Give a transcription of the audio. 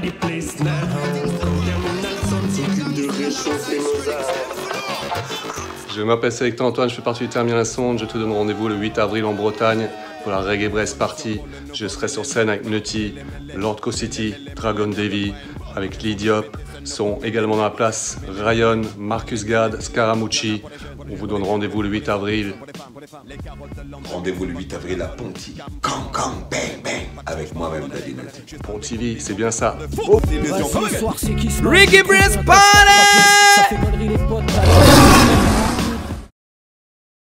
the place now. Je m'appelle Sélecteur Antoine, je fais partie du Terminal Sound. Je te donne rendez-vous le 8 avril en Bretagne pour la Reggae Brest Party. Je serai sur scène avec Nutty, Lord Co City, Dragon Davy, avec Lidiop. Sont également dans la place Ryan, Marcus Gad, Scaramucci. On vous donne rendez-vous le 8 avril. Rendez-vous le 8 avril à Ponty. Gang, gang, bang, bang. Avec moi-même, Daddy. Pontivy, c'est bien ça. Vas-y, ce soir, c'est qui se lance Reggae fait Party